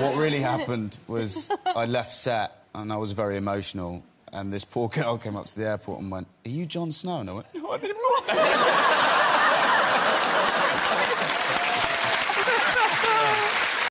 What really happened was I left set and I was very emotional. And this poor girl came up to the airport and went, Are you Jon Snow? And I went, No, I didn't.